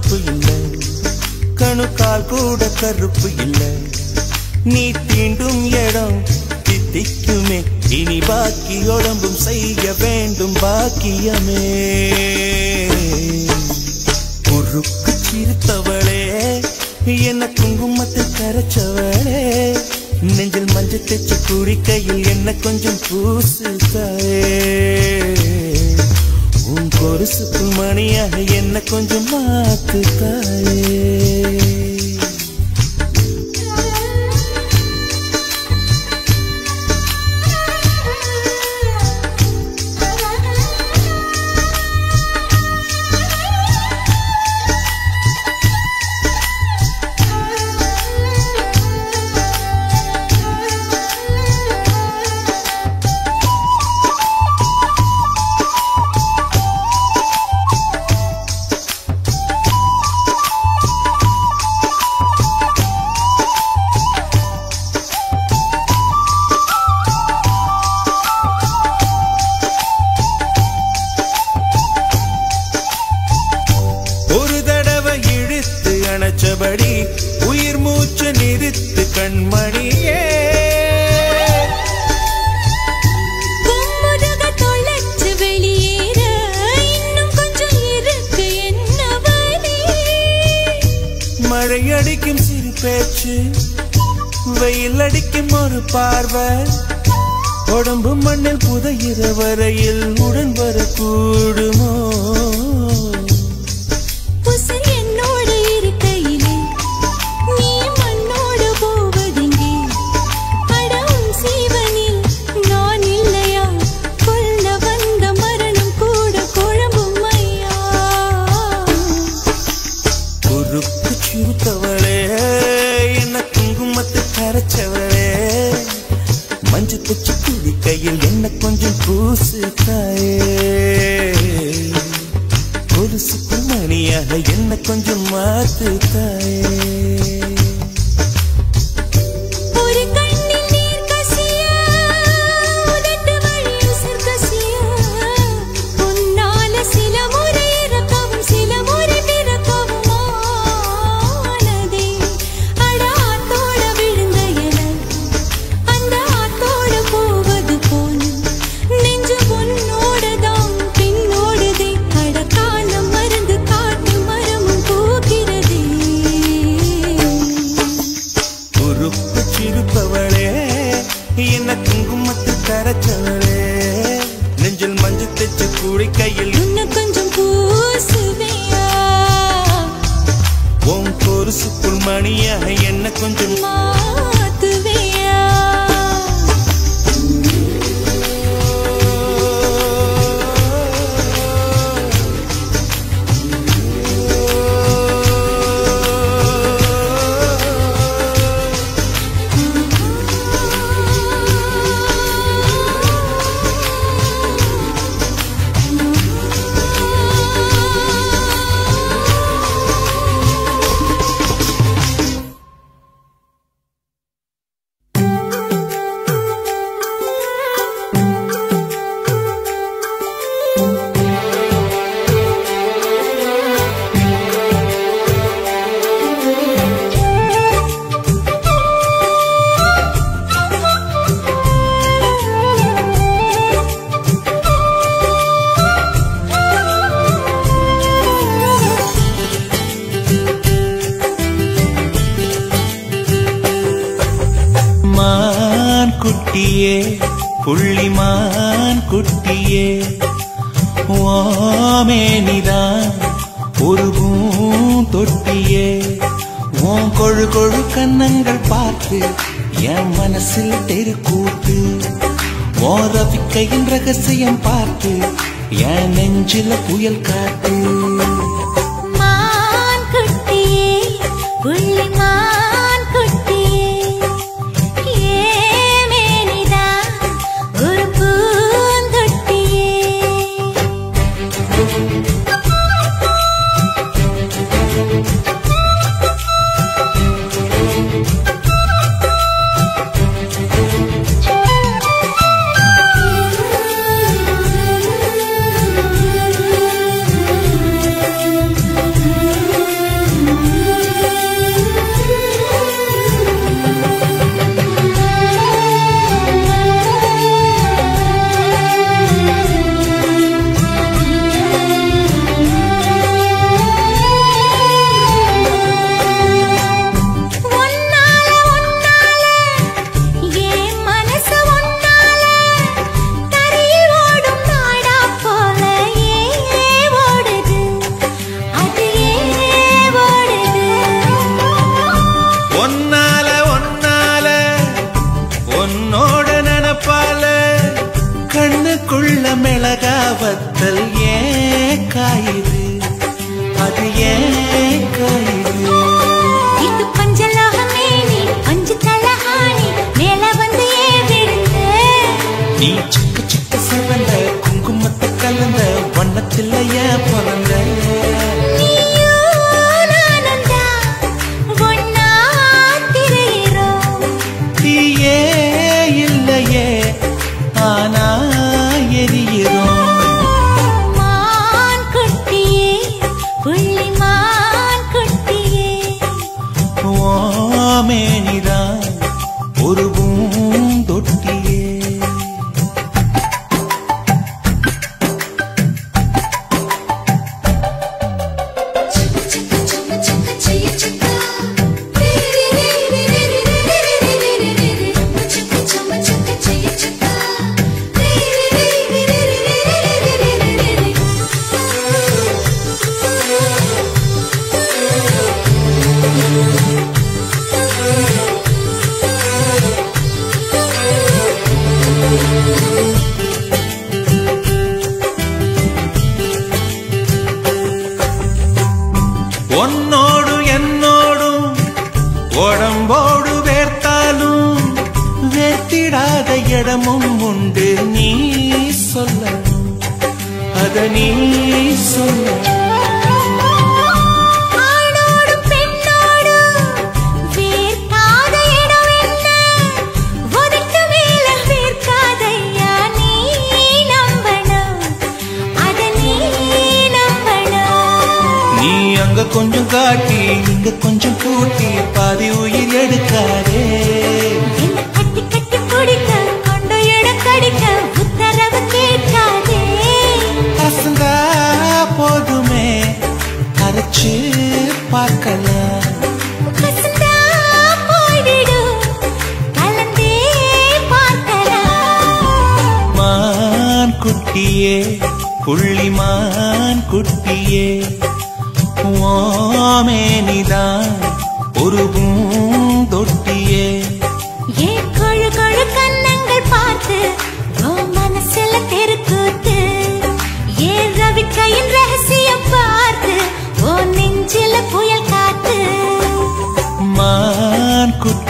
சிவப்பு இல்லை. கணுக்கால் கூட கருப்பு இல்லை. நீ தீண்டும் இடம் தித்திக்குமே. இனி பாக்கி உடம்பும் செய்ய வேண்டும் பாக்கியமே. குறுக்கு சிரித்தவளே என்ன குங்குமத்தில் கரைச்சவளே. நெஞ்சில் மஞ்சள் தச்சு குடிக்கையில் என்ன கொஞ்சம் பூசுதா?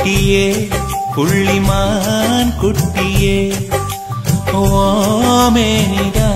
குட்டியே புள்ளிமான் குட்டியே ஓமேனிடா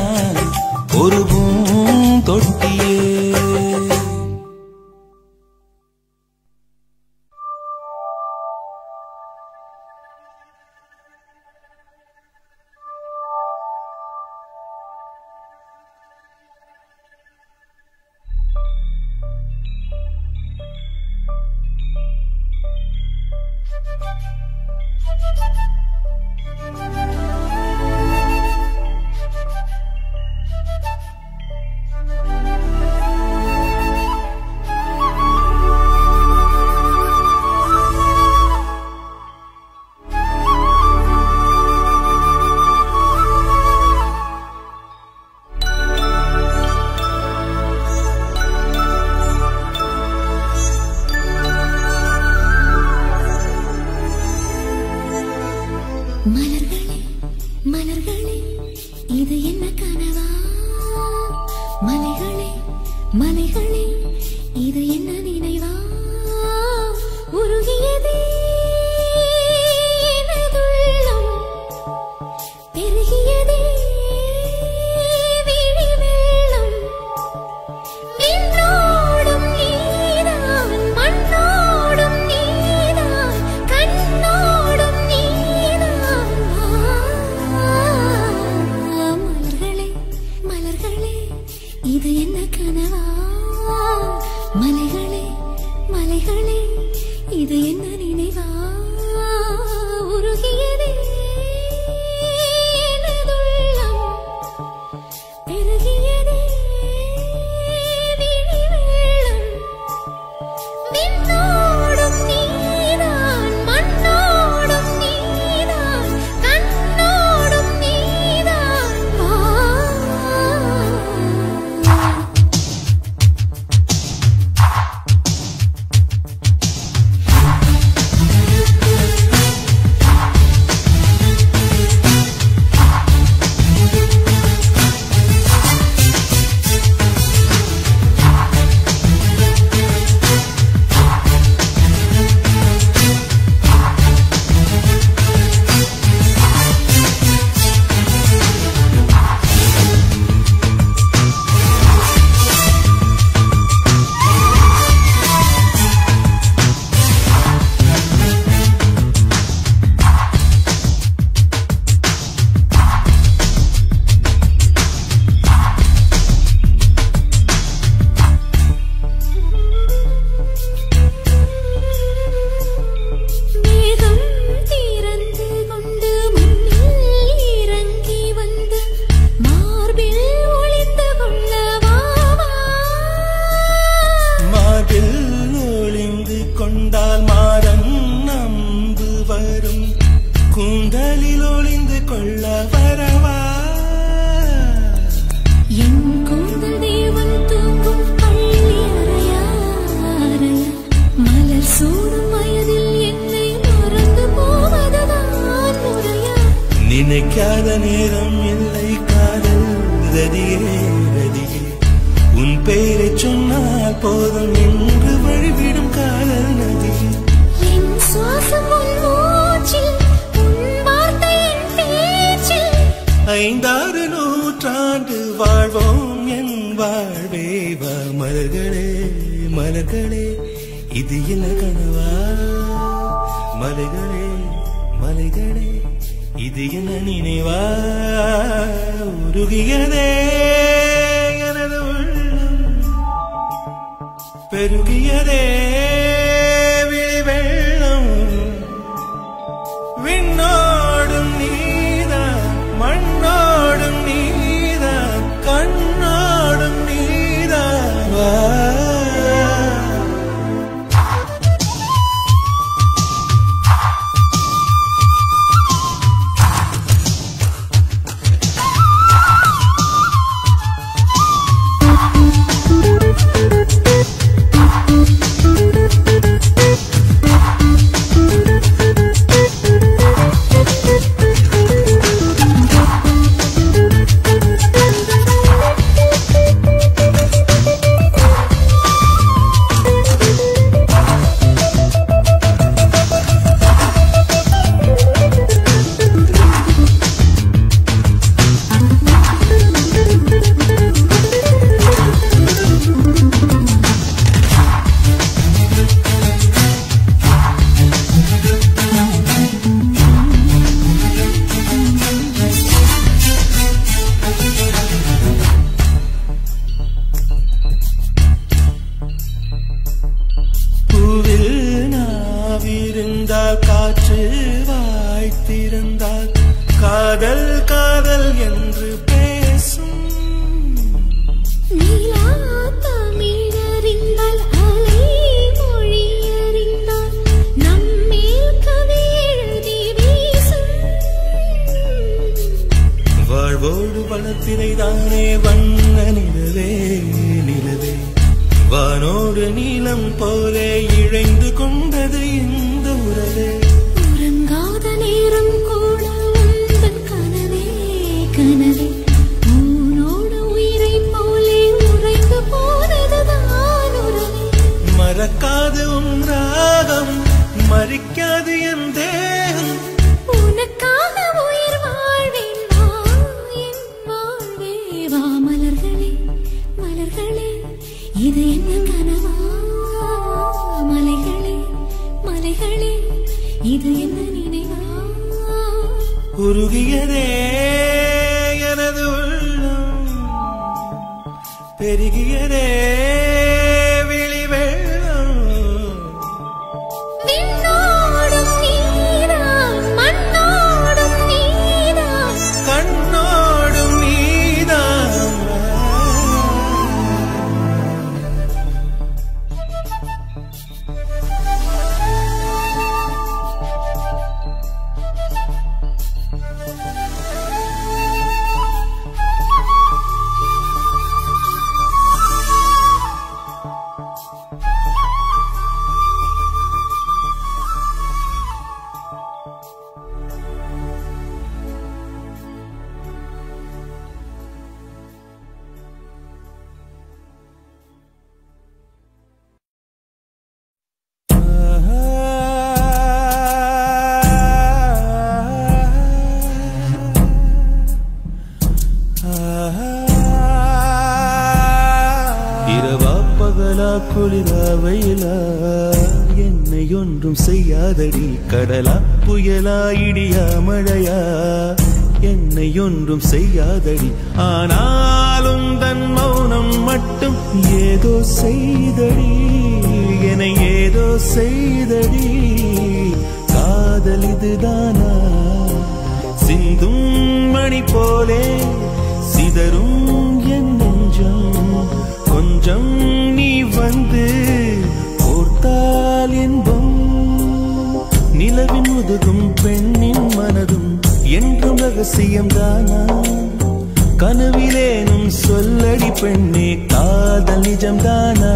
நானா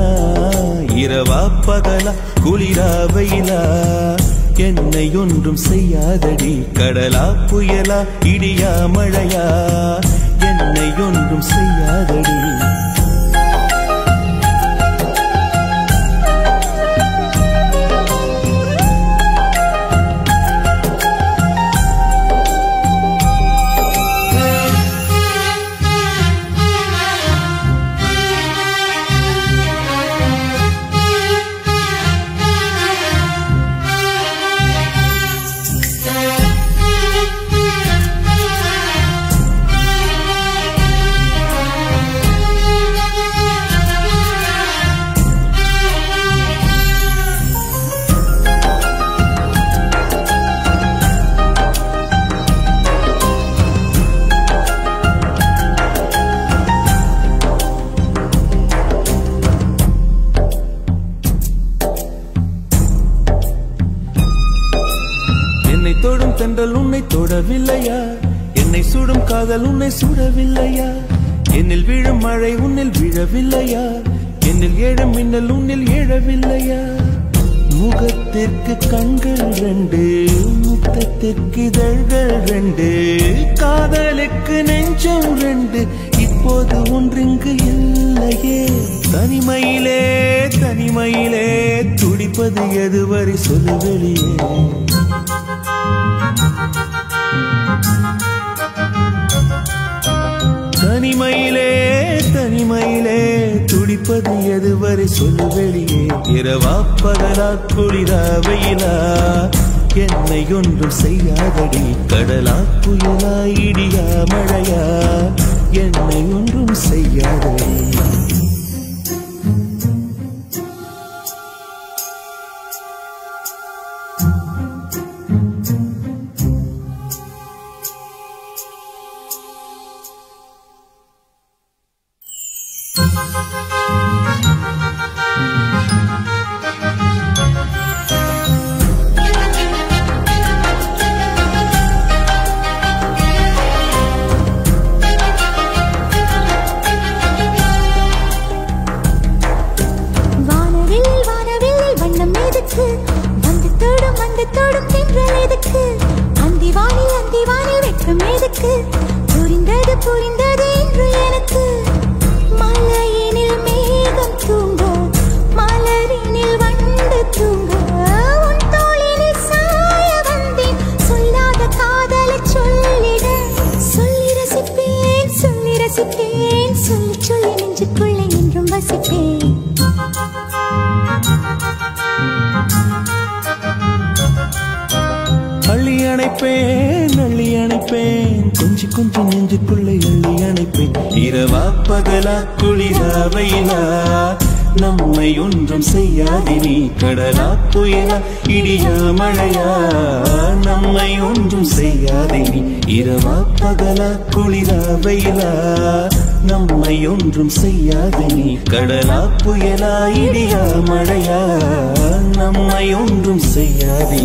இரவா பகலா குளிரா வெயிலா? என்னை ஒன்றும் செய்யாதடி கடலா புயலா இடியா மழையா? என்னை ஒன்றும் செய்யாதடி. சுடவில்லையா என்னை சுடும் காதல் உன்னை சுடவில்லையா? என்னில் விழும் மழை உன்னில் விழவில்லையா? என்னில் ஏழும் மின்னல் உன்னில் ஏழவில்லையா? முகத்திற்கு கண்கள் ரெண்டு முத்தத்திற்கு இதழ்கள் ரெண்டு காதலுக்கு நெஞ்சம் ரெண்டு. இப்போது ஒன்றிங்கு இல்லையே. தனிமையிலே தனிமையிலே துடிப்பது எதுவரை சொல்லு வெளியே. துடிப்பது எதுவரை சொல் வெளியே. இரவா பகலா குளிரா வெயிலா? என்னை ஒன்றும் செய்யாதடி. கடலா புயலா இடியா மழையா? என்னை ஒன்றும் செய்யாதடி. அணைப்பேன் அள்ளி அணைப்பேன். கொஞ்சி கொஞ்சி நெஞ்சுக்குள்ளே அள்ளி அணைப்பேன். இரவா பகலா குளிரா வெயிலா. நம்மை ஒன்றும் செய்யாதே நீ கடலா புயலா இடியா மழையா. நம்மை ஒன்றும் செய்யாதே நீ இரவா பகலா குளிரா வெயிலா. நம்மை ஒன்றும் செய்யாதே கடலா புயலா இடியா மழையா. நம்மை ஒன்றும் செய்யாதே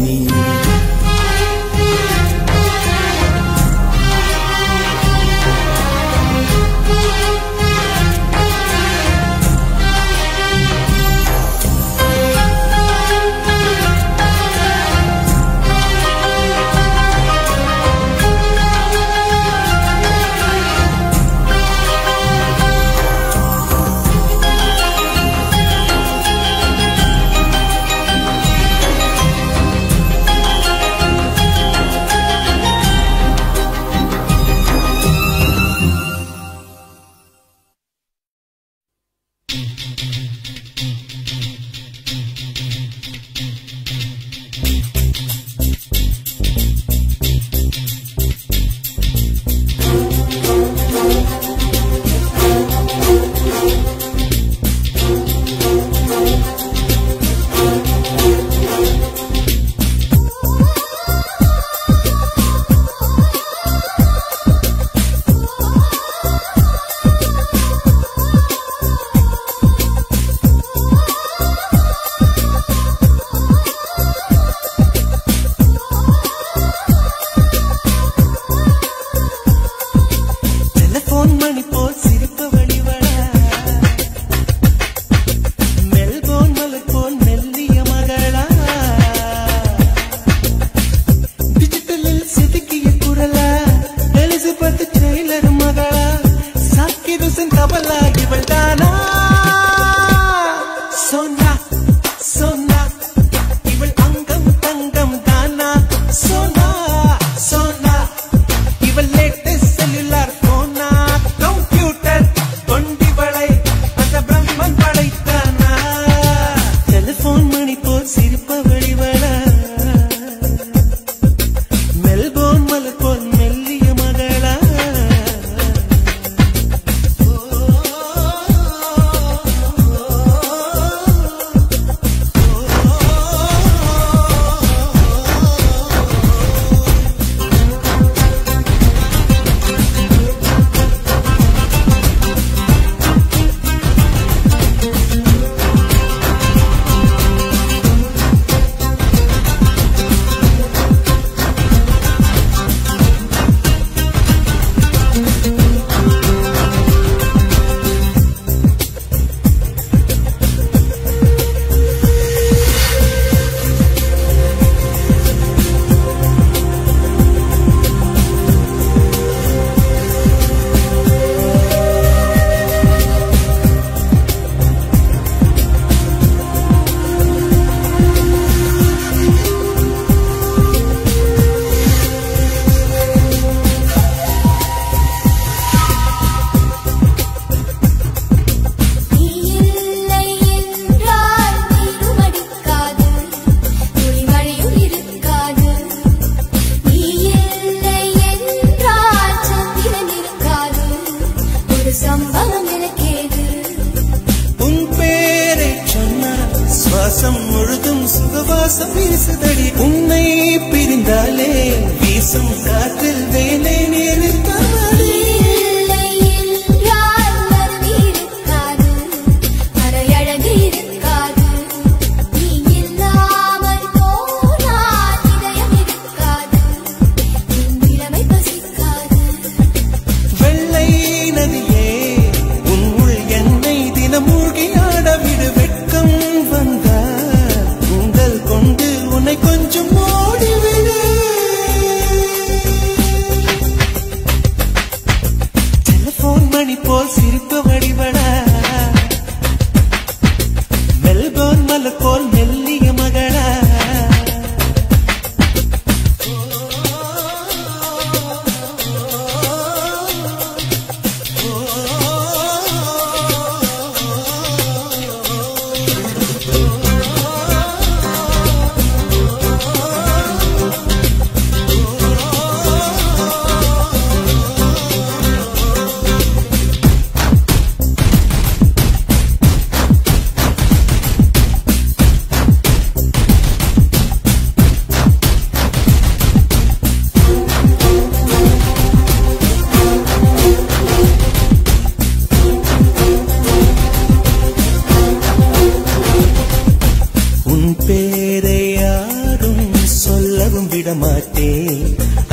தரமாட்டே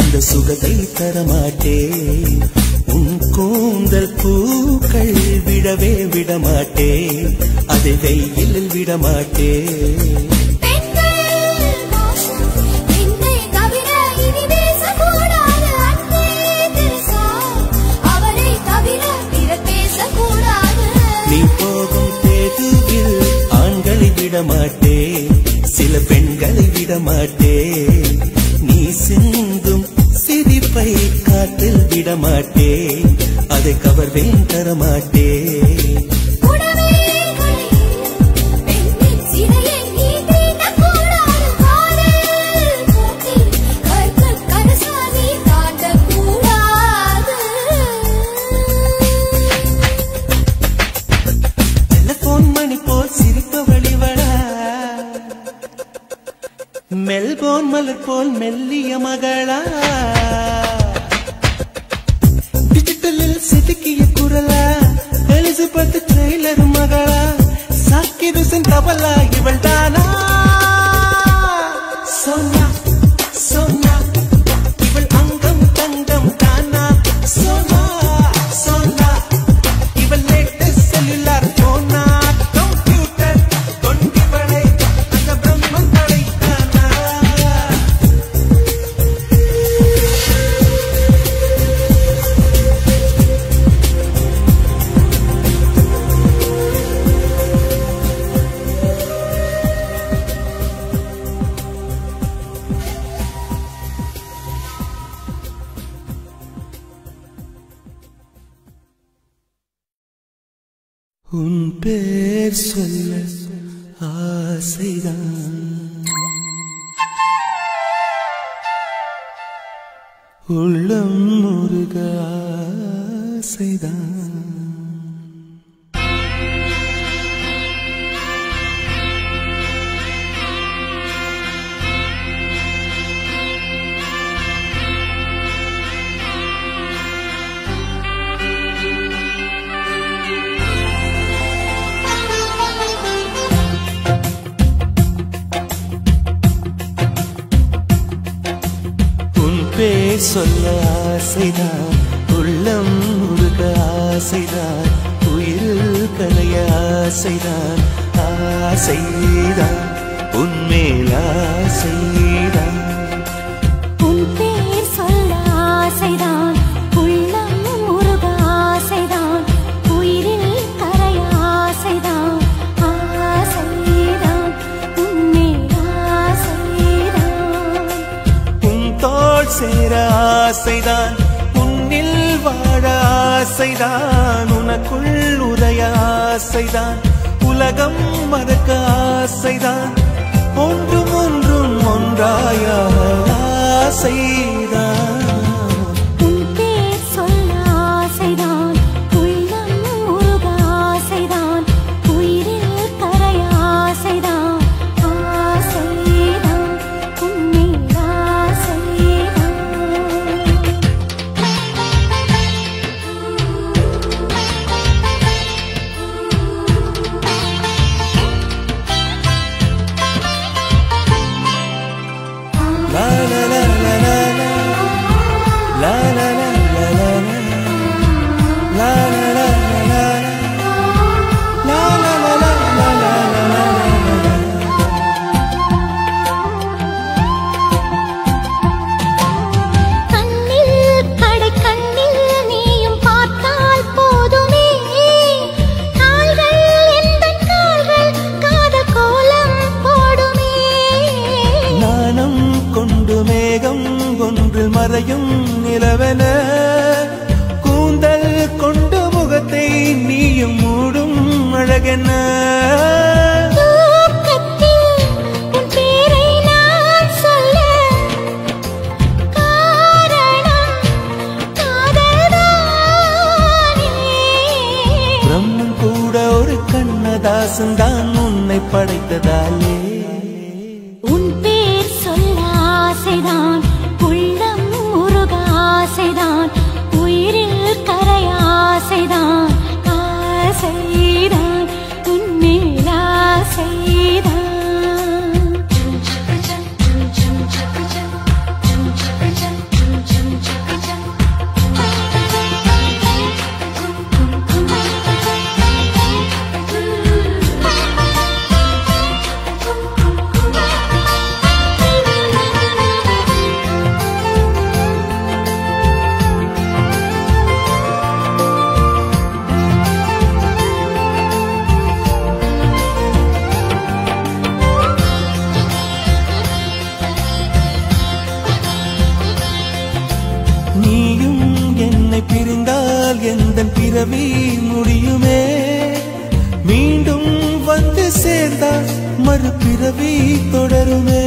அந்த சுகத்தை தரமாட்டே. உன் கூந்தல் பூக்கள் விடவே விடமாட்டே அதை வெயிலில் விடமாட்டே. நீ போகும் தேதுவில் ஆண்களை விடமாட்டே சில பெண்களை விடமாட்டே. தரமாட்டே. அதை கவர்வேன் தரமாட்டே. ஆசைதான் உனக்குள் உதய ஆசைதான். உலகம் மறக்க ஆசைதான். ஒன்றும் ஒன்றும் ஒன்றாய ஆசைதான். அதன் பிறவி முடியுமே. மீண்டும் வந்து சேர்ந்தால் மறுபிறவி தொடருமே.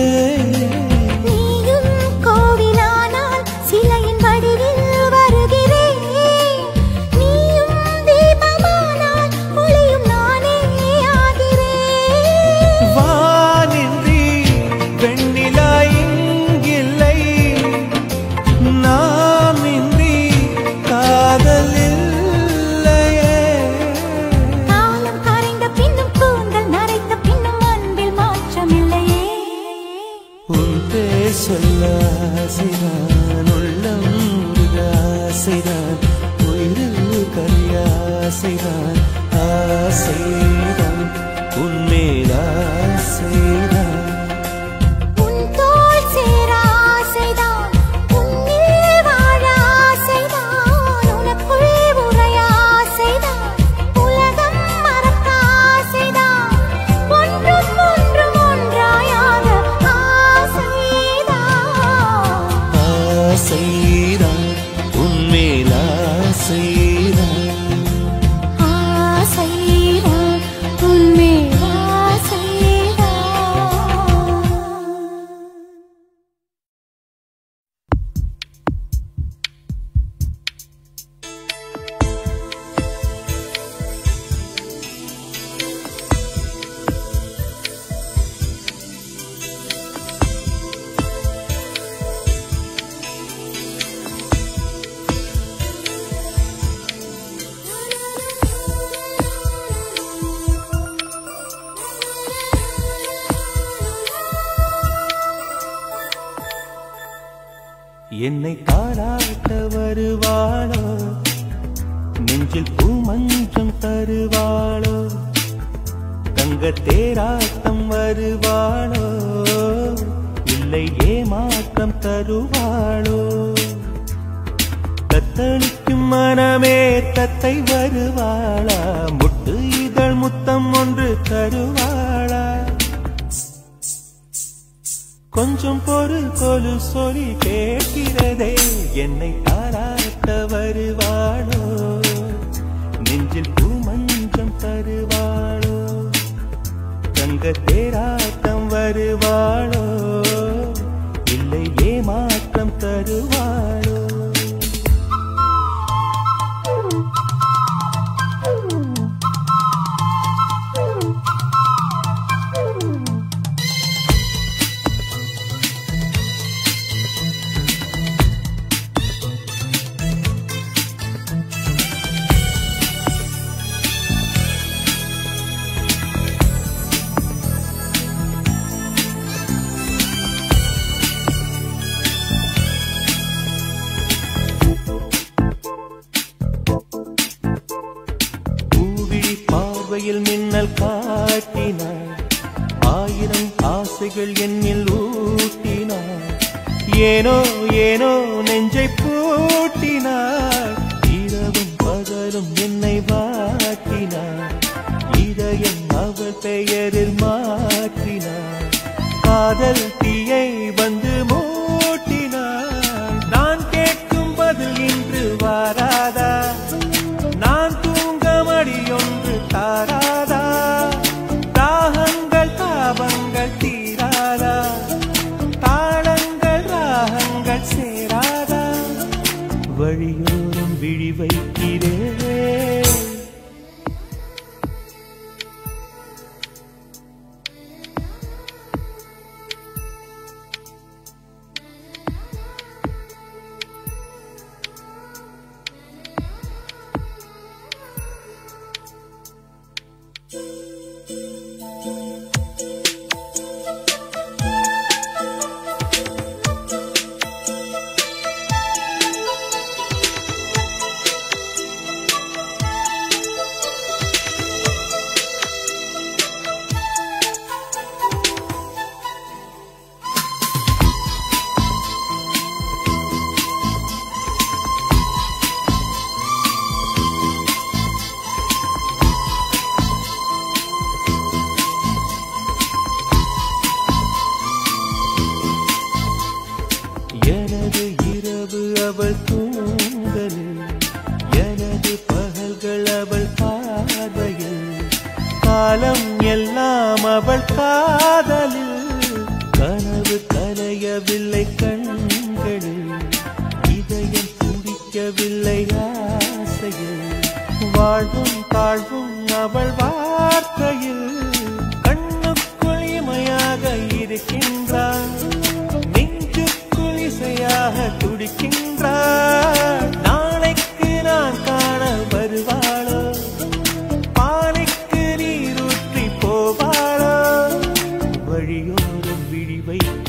ஆசைதான்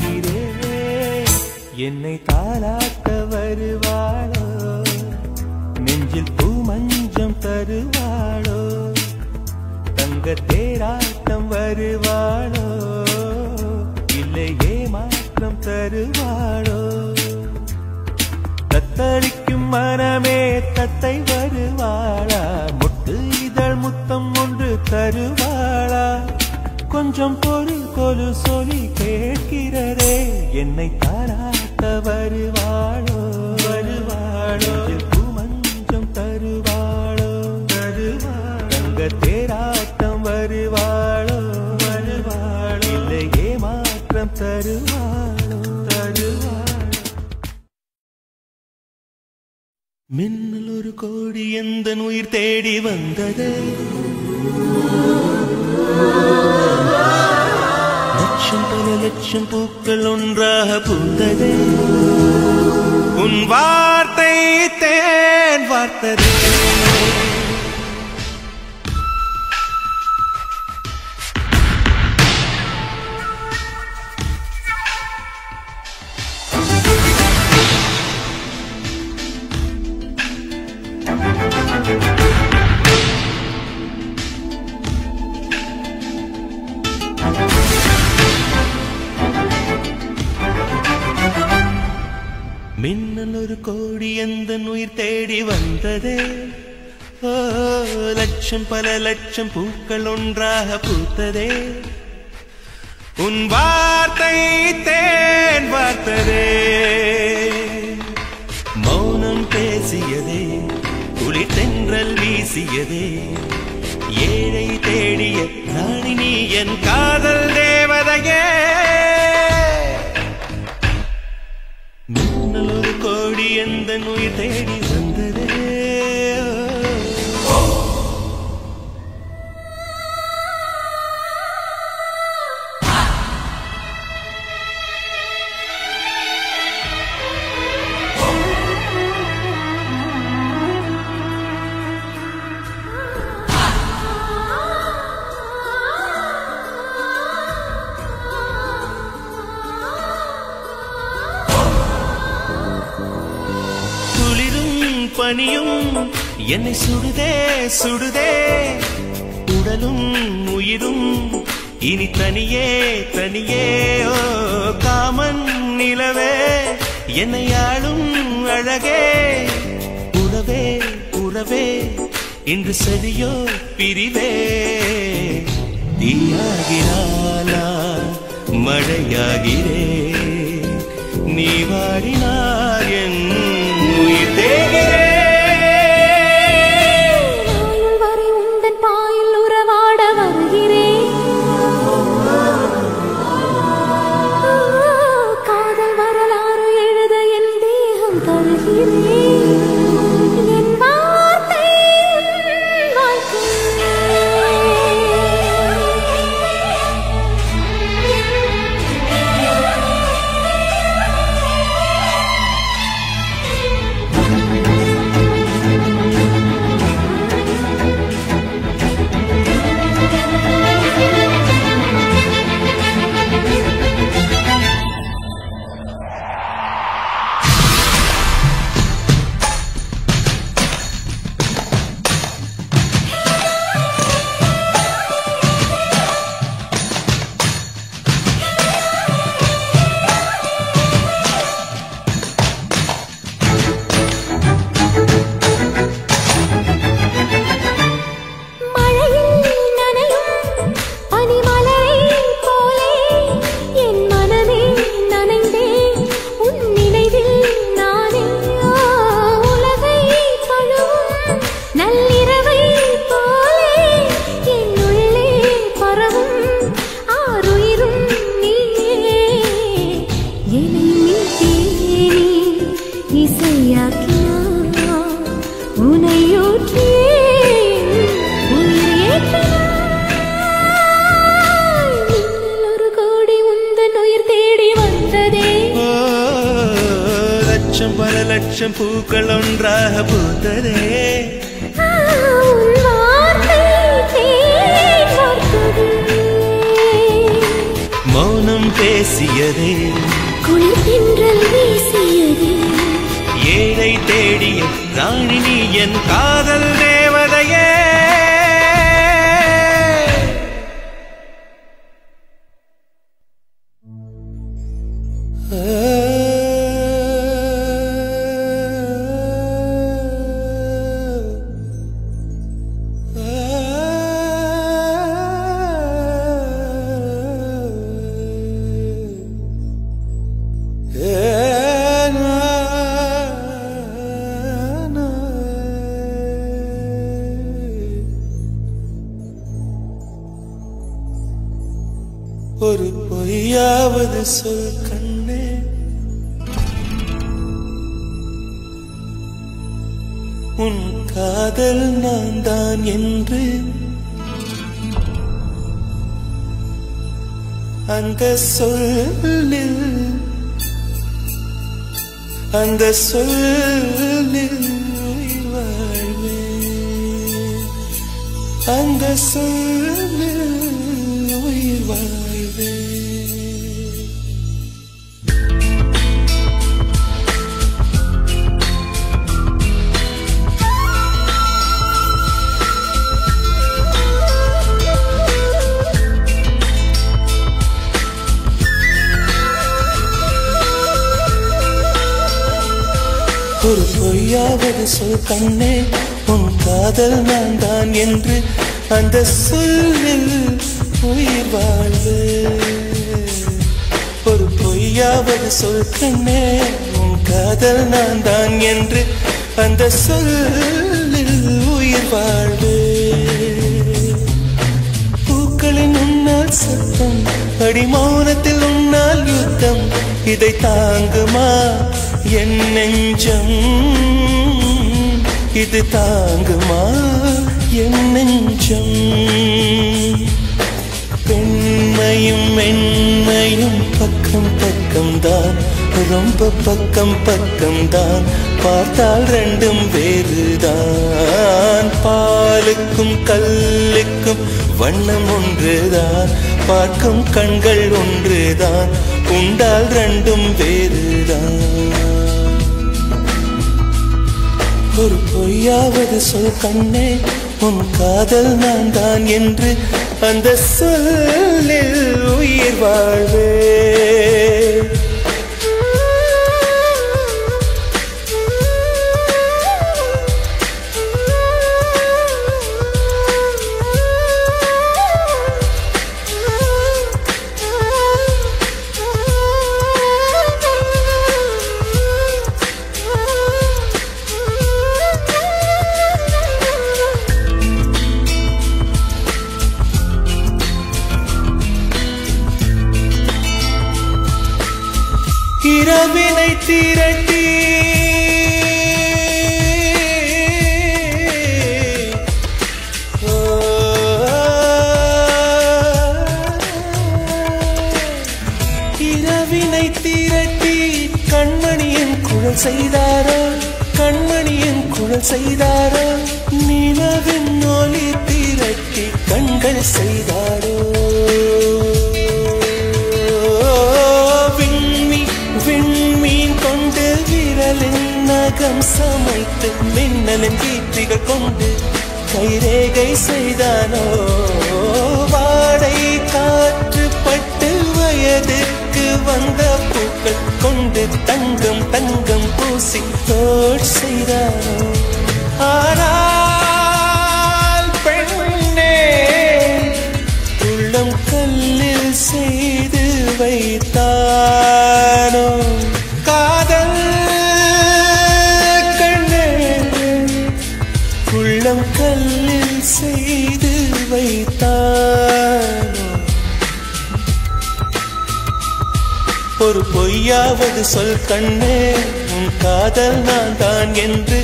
விழி என்னை தாளாட்ட வருவாளோ? நெஞ்சில் பூ மஞ்சம் தருவாளோ? தங்க தேராட்டம் வருவாளோ? இல்லையே மாற்றம் தருவாளோ? தத்தளிக்கும் மனமே தத்தை வருவாளா? முட்டு இதழ் முத்தம் ஒன்று தருவாளா? கொஞ்சம் பொருள் கொலு சொல்லி கேட்கிறதே. என்னை தாராட்ட வருவாளோ? வருவாளோ? பூமஞ்சம் தருவாளோ? தருவாளோ? தங்க தேராட்டம் வருவாளோ? வருவாளோ? இல்லை ஏமாற்றம் தருவாளோ? தருவாளோ? மின்னல் ஒரு கோடி எந்த உயிர் தேடி வந்தது? பல லட்சம் பூக்கள் ஒன்றாக பூந்ததே உன் வார்த்தை தேன் வார்த்ததே. பூத்ததே ஓ லட்சம் பல லட்சம் பூக்கள் ஒன்றாக பூத்ததே. உன் வார்த்தை தேன் வார்த்ததே. மௌனம் பேசியதே புலி தென்றல் வீசியதே. ஏழை தேடிய ராணி நீ என் காதல் தேவதையே. மின்னல் ஒரு கோடி எந்த நோய் தேடி பனியும் என்னை சுடுதே சுடுதே. உடலும் உயிரும் இனி தனியே தனியே. ஓ காமன் நிலவே என்னை ஆளும் அழகே. உறவே உறவே இன்று சரியோ பிரிவே. தீயாகினாலா மழையாகிறே. நீ வாடினார் என் உயிர் தேகிறே ஒரு பொய்யாவது சொல் கண்ணே. உன் காதல் நான் தான் என்று அந்த சொல்லில் அந்த சொல்லில் வாழ்வே அந்த சொல் ஒரு பொய்யாவது சொல் கண்ணே உன் காதல் நான் தான் என்று அந்த சொல்லில் உயிர் வாழ்வு. ஒரு பொய்யாவது சொல் கண்ணே உன் காதல் நான் தான் என்று அந்த சொல்லில் உயிர் வாழ்வு. பூக்களின் உன்னால் சத்தம் அடிமௌனத்தில் உன்னால் யுத்தம் இதை தாங்குமா? என் நெஞ்சம் இது தாங்குமா? என் நெஞ்சம் பெண்மையும் மென்மையும் பக்கம் பக்கம் தான் ரொம்ப பக்கம் பக்கம் தான் பார்த்தால் ரெண்டும் வேறுதான். பாலுக்கும் கல்லுக்கும் வண்ணம் ஒன்றுதான். பார்க்கும் கண்கள் ஒன்றுதான். உண்டால் ரெண்டும் வேறுதான். ஒரு பொய்யாவது சொல் கண்ணே உன் காதல் நான் தான் என்று அந்த சொல்லில் உயிர் வாழ்வே இரவினை திரட்டி கண்மணியின் குழல் செய்தாரோ? கண்மணியின் குழல் செய்தாரோ? நிலவின் நோலி திரட்டி கண்கள் செய்தாரோ? விண்மீ விண்மீன் கொண்டு விரலின் நகம் சமைத்து மின்னலின் கீற்றிகள் கொண்டு கைரேகை செய்தானோ? வாடை காற்று பட்டு வயது வந்த பூக்கள் கொண்டு தங்கம் தங்கம் பூசி தோட் செய்தானோ ஆனால் பெண்ணே உள்ளம் கல்லில் செய்து வைத்தார்? ஒரு சொல் கண்ணே உன் காதல் நான் தான் என்று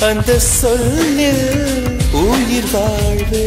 அந்த சொல்லில் உயிர் வாழ்வே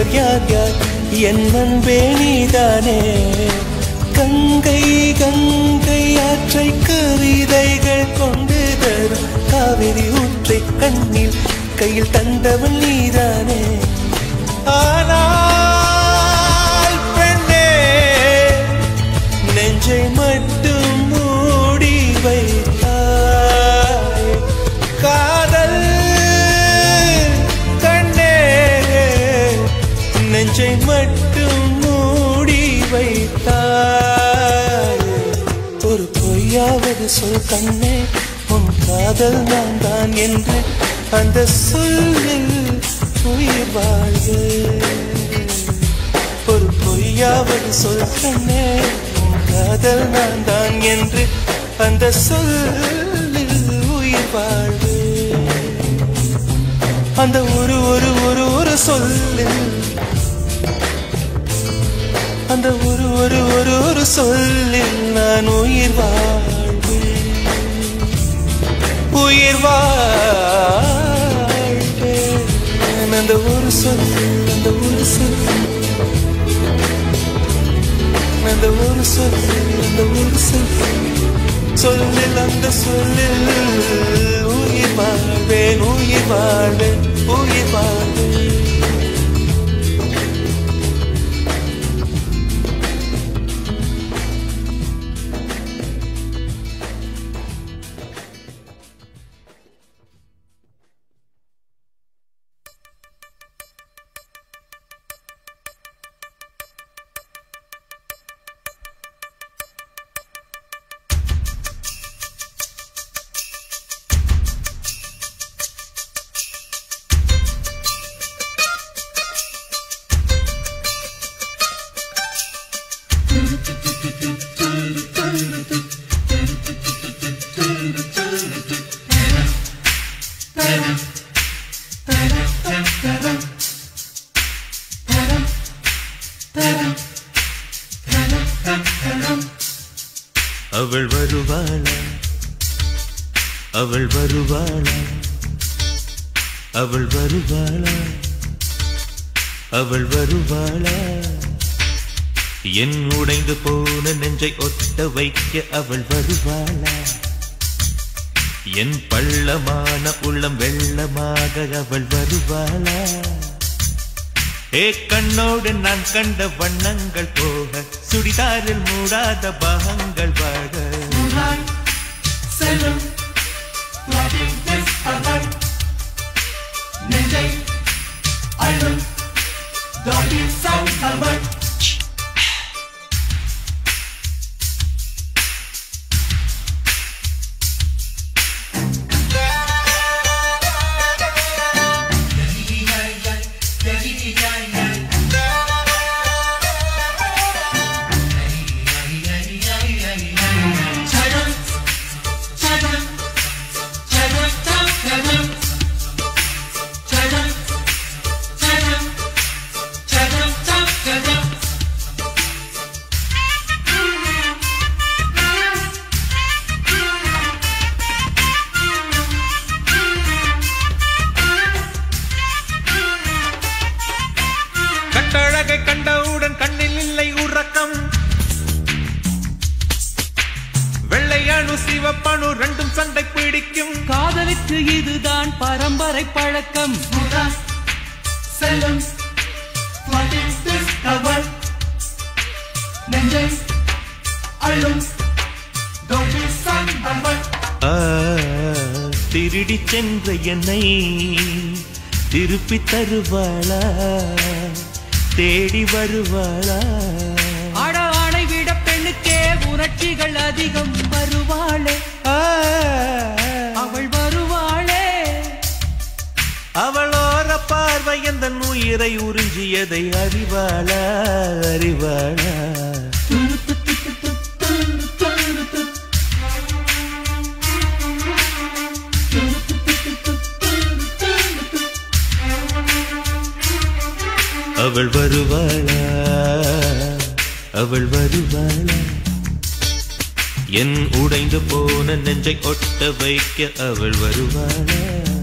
தலைவர் யார் யார்? என் அன்பே நீதானே. கங்கை கங்கை ஆற்றை கவிதைகள் கொண்டு தரும். காவிரி ஊற்றை கண்ணில் கையில் தந்தவன் நீதானே. ஆன கண்ணே உன் காதல் நான் தான் என்று அந்த சொல்லில் உயிர் வாழ்வு. ஒரு பொய்யாவது சொல் கண்ணே உன் காதல் நான் தான் என்று அந்த சொல்லில் உயிர் வாழ்வு. அந்த ஒரு ஒரு ஒரு ஒரு சொல்லில் அந்த ஒரு ஒரு ஒரு ஒரு சொல்லில் நான் உயிர் வாழ் உயிர் வாழ்வேன் அந்த ஒரு சொல் அந்த ஒரு சொல். அந்த ஒரு சொல் அந்த ஒரு சொல். சொல்லில் அந்த சொல்லில் உயிர் வாழ்வேன் உயிர் வாழ்வேன் உயிர் வாழ்வேன். நெஞ்சை வைக்க அவள் வருவாளா? என் பள்ளமான உள்ளம் வெள்ளமாக அவள் வருவாளா? ஏ கண்ணோடு நான் கண்ட வண்ணங்கள் போக சுடிதாரில் மூடாத பாகங்கள் வாழ செல்லும் நெஞ்சை அழும் தாடி அவள் சென்ற என்னை திருப்பி தருவாளா? தேடி வருவாளா? அட ஆணை விட பெண்ணுக்கே உணர்ச்சிகள் அதிகம் வருவாளே. அவள் வருவாளே. அவளோர பார்வை எந்த உயிரை உறிஞ்சியதை அறிவாளா? அறிவாளா? அவள் வருவாளா? அவள் வருவாளா? என் உடைந்து போன நெஞ்சை ஒட்ட வைக்க அவள் வருவாளா?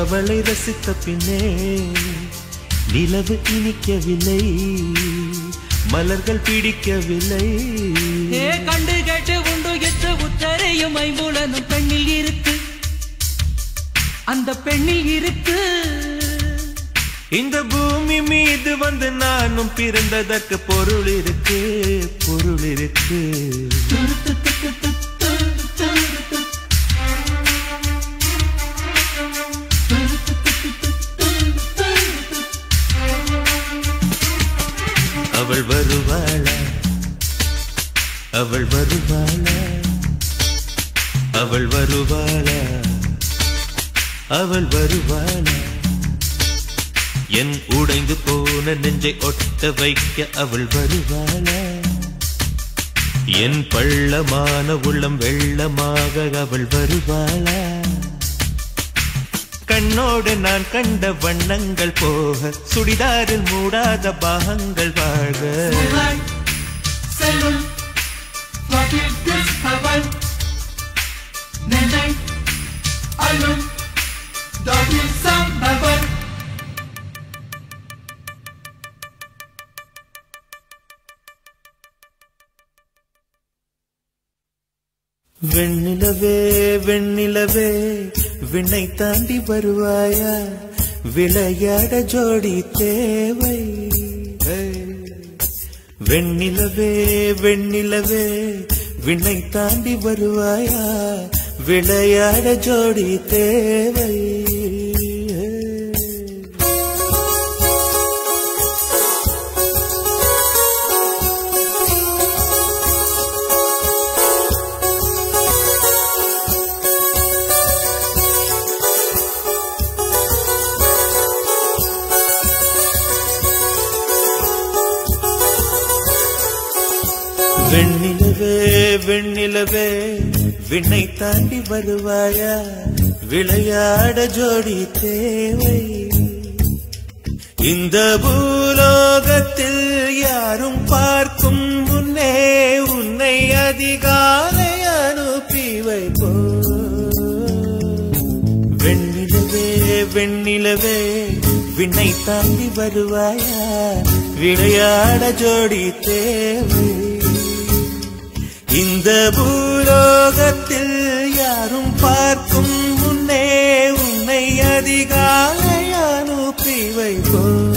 அவளை ரசித்த பின்னே நிலவு இனிக்கவில்லை மலர்கள் பிடிக்கவில்லை. கண்டு கேட்டு உண்டு எட்டு உத்தரையும் ஐம்புலனும் பெண்ணில் இருக்கு. அந்த பெண்ணில் இருக்கு. இந்த பூமி மீது வந்து நானும் பிறந்ததற்கு பொருள் இருக்கு பொருள் இருக்கு. அவள் வருவாளா? அவள் வருவாளா? அவள் வருவாளா? என் உடைந்து போன நெஞ்சை ஒட்ட வைக்க அவள் வருவாளா? என் பள்ளமான உள்ளம் வெள்ளமாக அவள் வருவாளா? கண்ணோடு நான் கண்ட வண்ணங்கள் போக சுடிதாரில் மூடாத பாகங்கள் வாழ்க. செல்வம் அழும் doggy song urban வெண்ணிலவே வெண்ணிலவே விண்ணை தாண்டி வருவாயா? விளையாட ஜோடி தேவை. வெண்ணிலவே வெண்ணிலவே விண்ணை தாண்டி வருவாயா? விளையாட ஜோடி தேவை. வெண்ணிலவே வெண்ணிலவே விண்ணை தாண்டி வருவாயா? விளையாட ஜோடி தேவை. இந்த பூலோகத்தில் யாரும் பார்க்கும் முன்னே உன்னை அதிகாலை அனுப்பி வைப்போ. வெண்ணிலவே வெண்ணிலவே விண்ணை தாண்டி வருவாயா? விளையாட ஜோடி தேவை. இந்த பூலோகத்தில் யாரும் பார்க்கும் முன்னே உன்னை அதிகாலை அனுப்பி வைப்போம்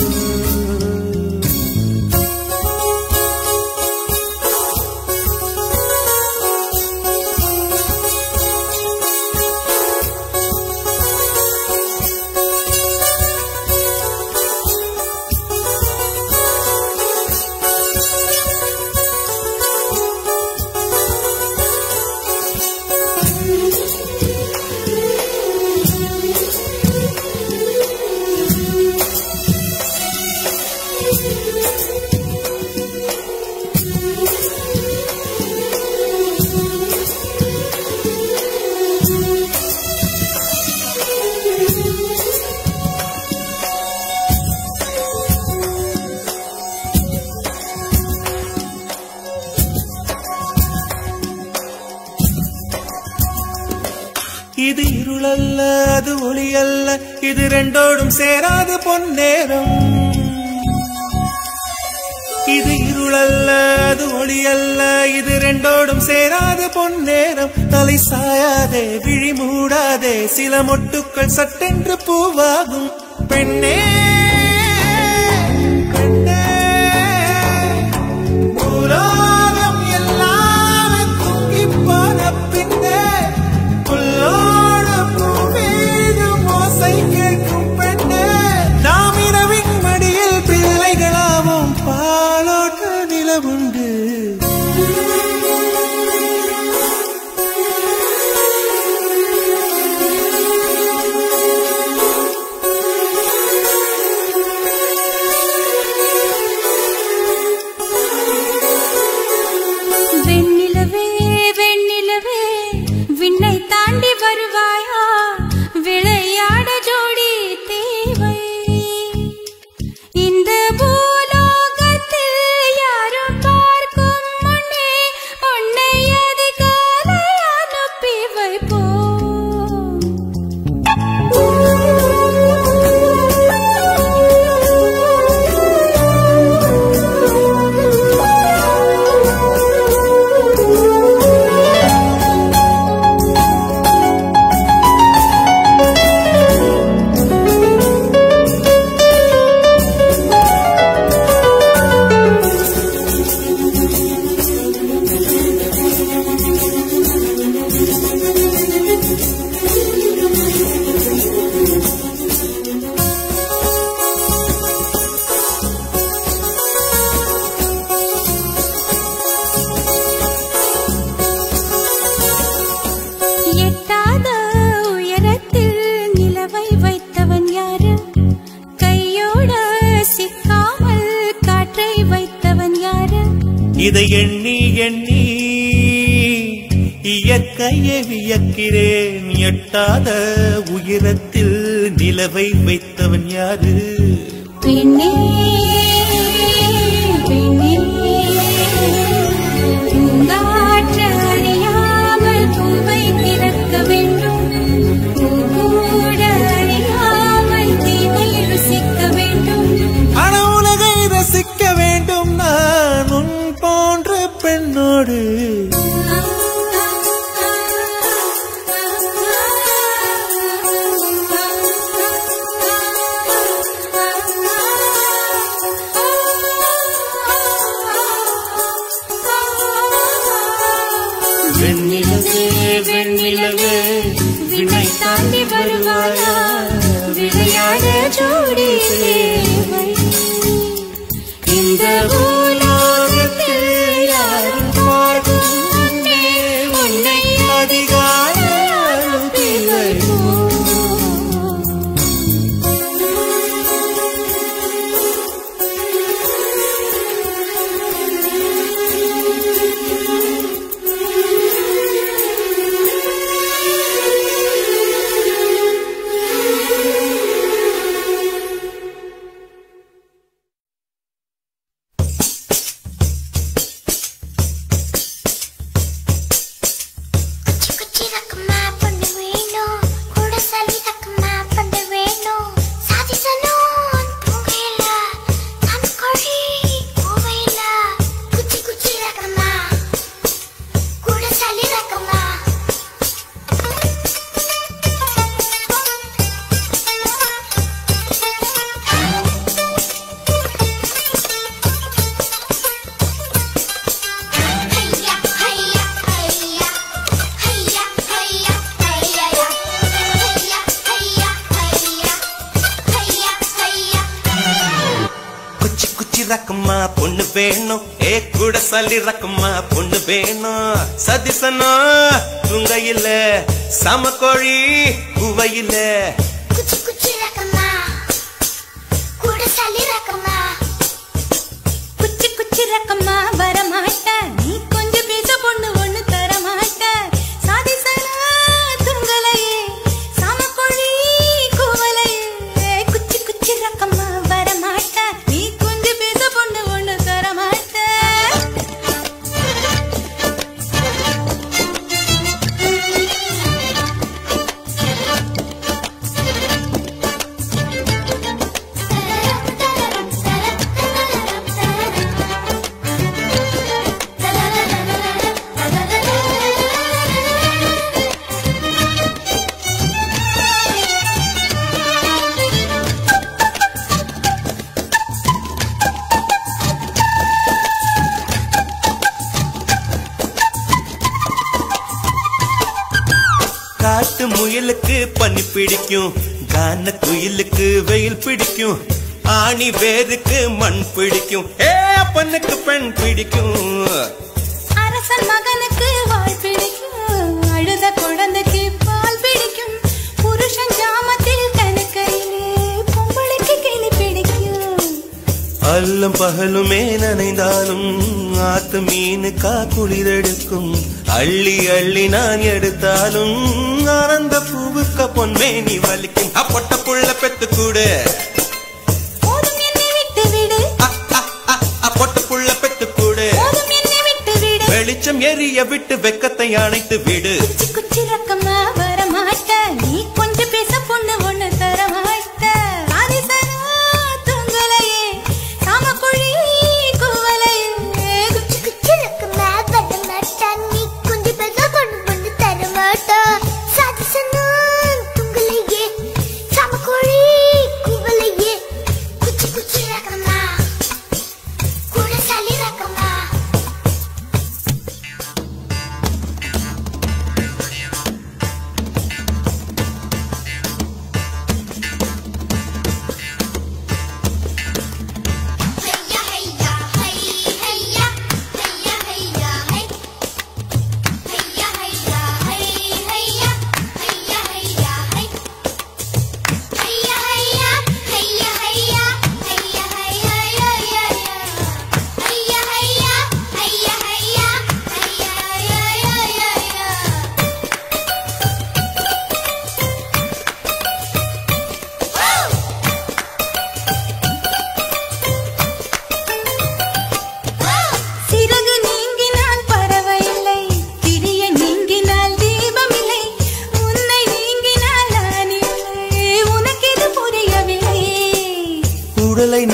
சேராது பொன்னேரம். இது இருளல்ல அது ஒளியல்ல இது ரெண்டோடும் சேராது பொன்னேரம். தலை சாயாதே விழி மூடாதே சில மொட்டுக்கள் சட்டென்று பூவாகும். பெண்ணே இதை எண்ணி எண்ணி இயற்கையை வியக்கிறேன். எட்டாத உயரத்தில் நிலவை வைத்தவன் யாரு? பின்னே பின்னே நான் எடுத்தாலும் ஆனந்த பூவுக்க பொன்மேனி வலி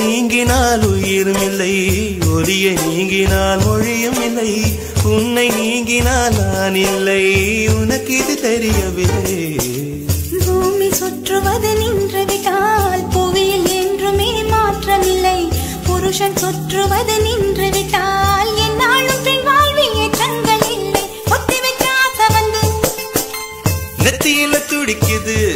நீங்கினால் உயிரும் இல்லை ஒலியை நீங்கினால் மொழியும் இல்லை. உன்னை நீங்கினால் நான் இல்லை. உனக்கு இது தெரியவில்லை. பூமி சுற்றுவது நின்று விட்டால் புவியில் என்றுமே மாற்றமில்லை. புருஷன் சுற்றுவது நின்று விட்டால் என்னாலும் பெண் வாழ்வில் இல்லை. நெத்தியில துடிக்குது.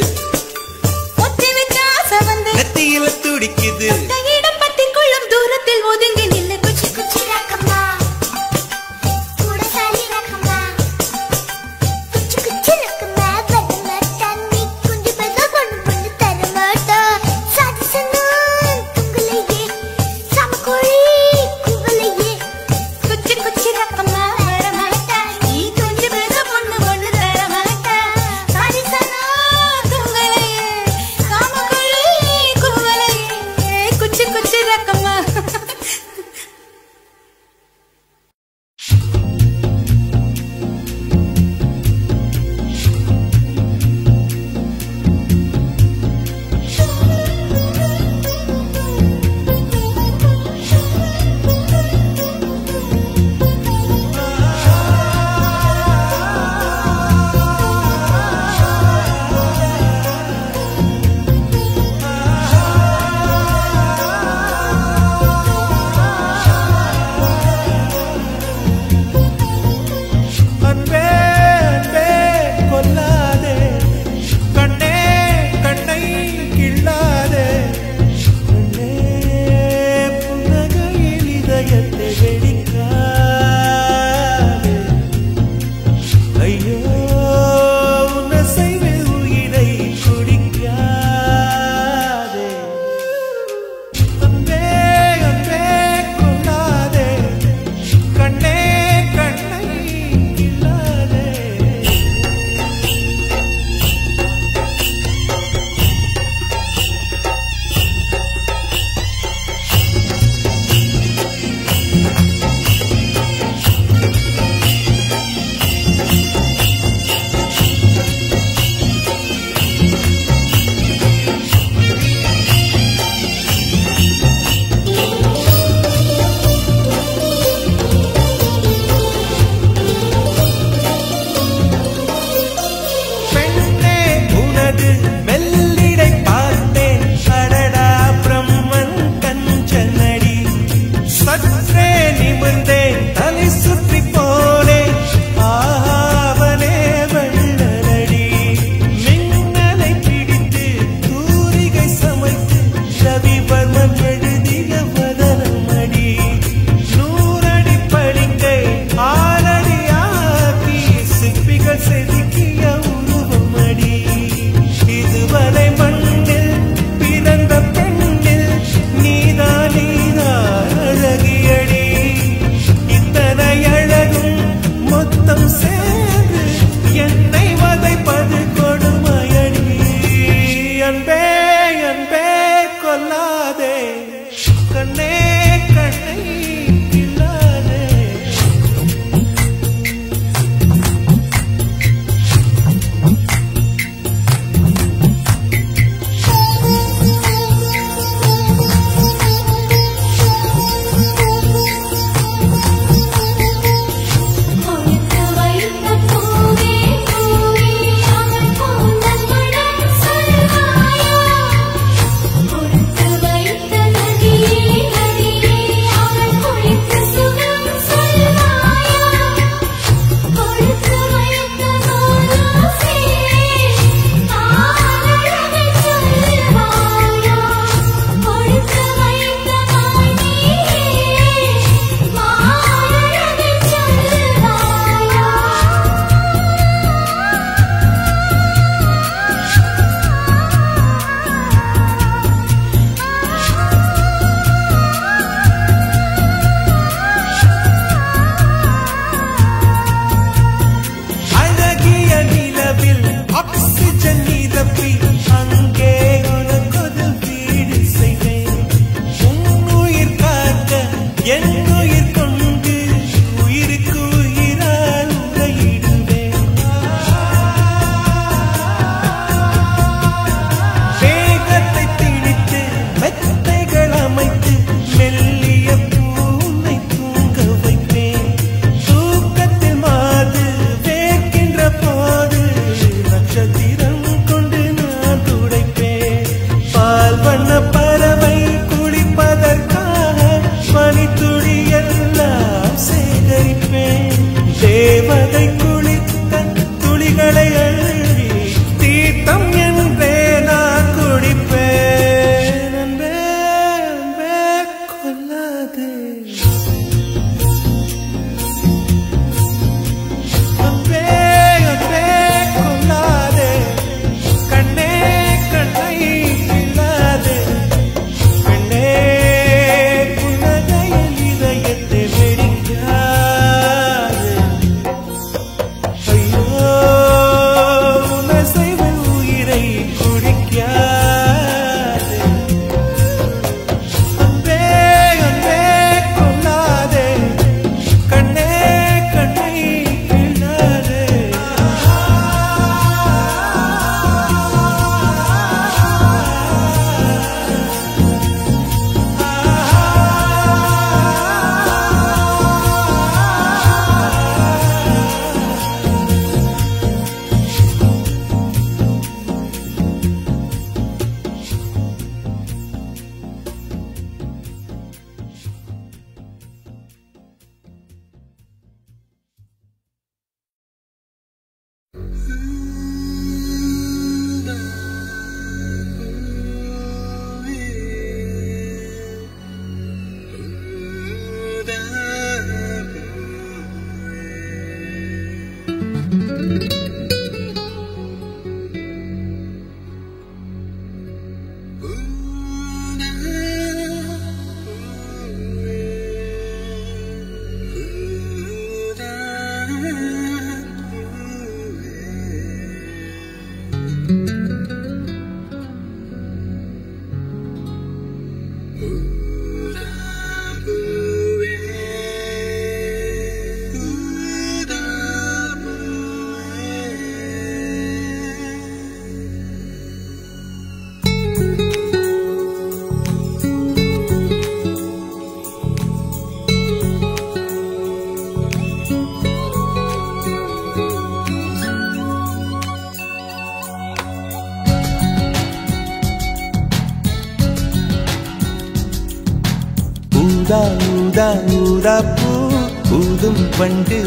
வண்டு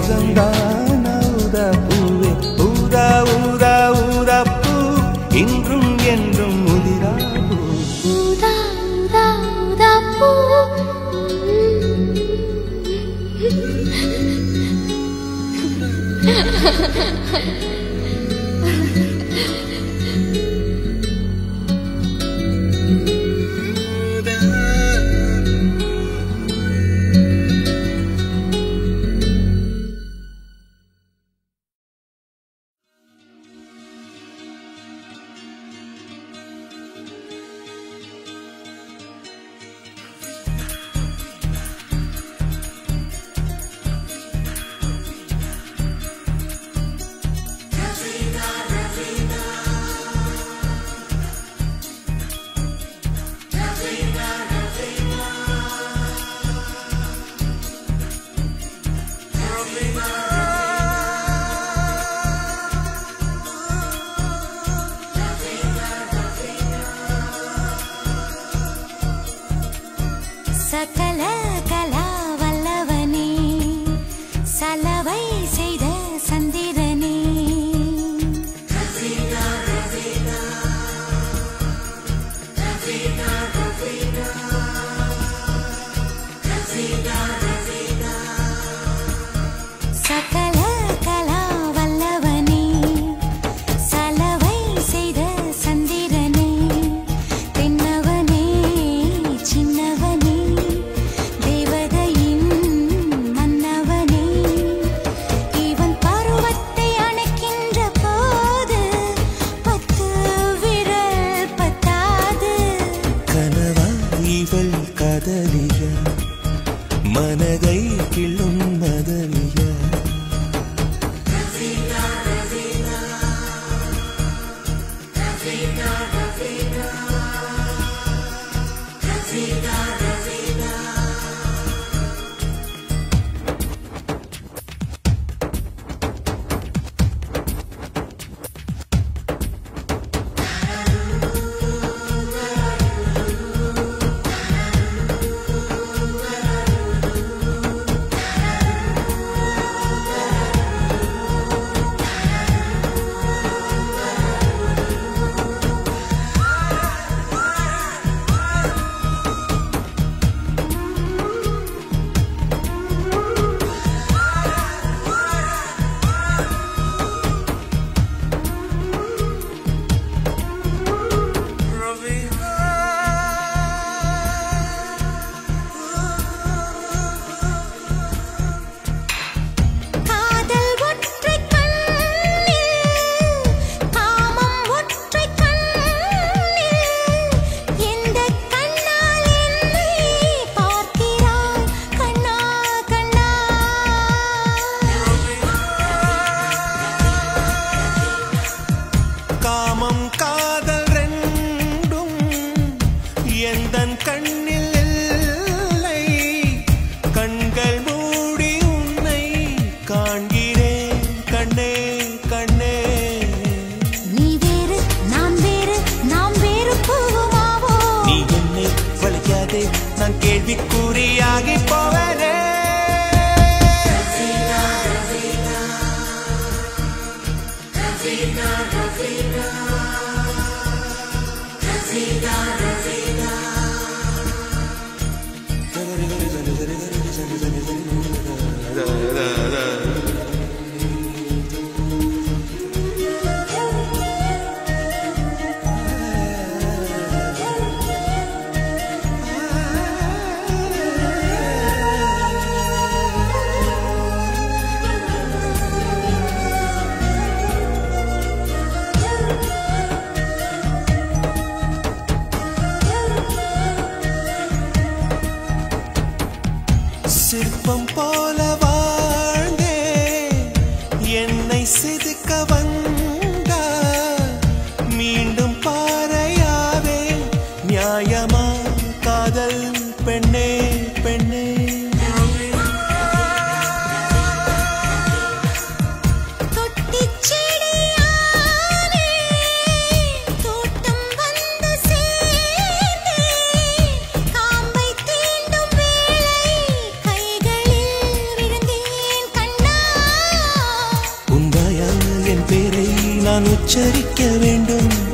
不想 காதல் நான் உச்சரிக்க வேண்டும்.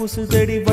recursos derivados.